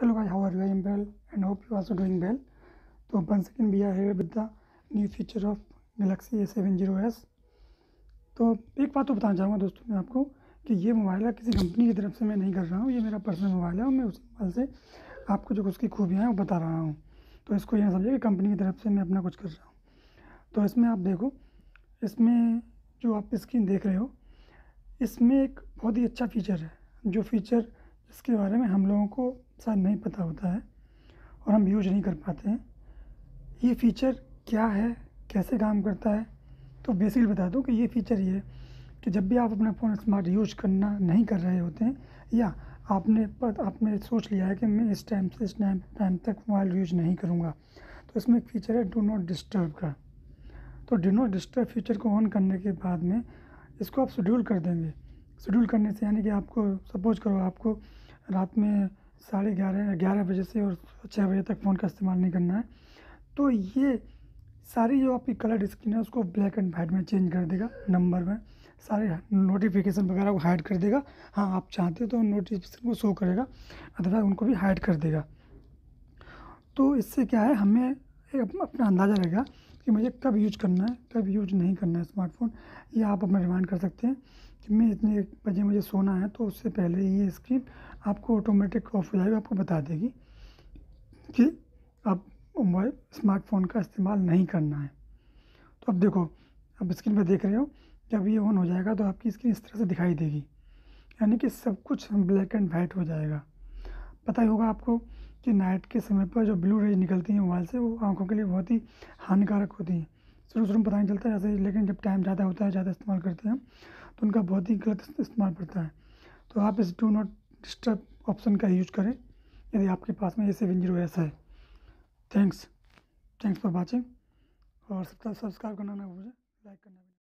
hello guys, how are you? I am well and hope you also doing well. तो once again we are here with the new feature of galaxy a70s तो एक बात तो बताना चाहूँगा दोस्तों मैं आपको कि ये मोबाइल है, किसी कंपनी की तरफ़ से मैं नहीं कर रहा हूँ, ये मेरा पर्सनल मोबाइल है और मैं उस मोबाइल से आपको जो उसकी खूबियाँ हैं वो बता रहा हूँ। तो इसको ये समझिए कि कंपनी की तरफ़ से मैं अपना कुछ कर रहा हूँ। तो इसमें आप देखो, इसमें जो आप स्क्रीन देख रहे हो, इसमें एक बहुत ही अच्छा फीचर है, जो फीचर इसके बारे में हम लोगों को शायद नहीं पता होता है और हम यूज़ नहीं कर पाते हैं। ये फ़ीचर क्या है? कैसे काम करता है? तो बेसिकली बता दूँ कि ये फ़ीचर ये है कि जब भी आप अपना फ़ोन स्मार्ट यूज़ करना नहीं कर रहे होते हैं, या आपने पर, आपने सोच लिया है कि मैं इस टाइम से इस टाइम टाइम तक मोबाइल यूज़ नहीं करूँगा तो इसमें एक फ़ीचर है डो नॉट डिस्टर्ब का। तो डो नॉट डिस्टर्ब फीचर को ऑन करने के बाद में इसको आप शेड्यूल कर देंगे। शेड्यूल करने से यानी कि आपको सपोज़ करो आपको रात में साढ़े ग्यारह ग्यारह बजे से और छः बजे तक फ़ोन का इस्तेमाल नहीं करना है। तो ये सारी जो आपकी कलर स्क्रीन है, उसको ब्लैक एंड वाइट में चेंज कर देगा नंबर में। सारे नोटिफिकेशन वगैरह को हाइड कर देगा। हाँ आप चाहते हो तो नोटिफिकेशन को शो करेगा अदरवाइज़ उनको भी हाइड कर देगा। तो इससे क्या है, हमें अपना अंदाज़ा रहेगा कि मुझे कब यूज़ करना है, कब यूज़ नहीं करना है स्मार्टफ़ोन। ये आप अपना रिमाइंड कर सकते हैं कि मैं इतने बजे मुझे सोना है तो उससे पहले ये स्क्रीन आपको ऑटोमेटिक ऑफ़ हो जाएगा, आपको बता देगी कि अब मोबाइल, स्मार्टफ़ोन का इस्तेमाल नहीं करना है। तो अब देखो, अब स्क्रीन पर देख रहे हो, जब ये ऑन हो जाएगा तो आपकी स्क्रीन इस तरह से दिखाई देगी, यानी कि सब कुछ ब्लैक एंड वाइट हो जाएगा। पता ही होगा आपको कि नाइट के समय पर जो ब्लू रेज निकलती हैं मोबाइल से, वो आँखों के लिए बहुत ही हानिकारक होती हैं। शुरू शुरू में पता नहीं चलता ऐसे लेकिन जब टाइम ज़्यादा होता है, ज़्यादा इस्तेमाल करते हैं तो उनका बहुत ही गलत इस्तेमाल पड़ता है। तो आप इस डू नॉट डिस्टर्ब ऑप्शन का यूज़ करें, यदि आपके पास में ये सेवन ज़ीरो एस है। थैंक्स थैंक्स फॉर वॉचिंग और सब्सक्राइब करना ना भूलें। लाइक करना